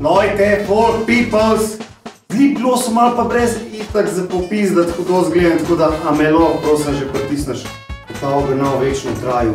No, Lojte, folk peoples! Zdi bilo so malo pa brez itak za popis, da tako to zgledam, tako da amelo, prosim, že pritisneš. Ta obrnav večno traju.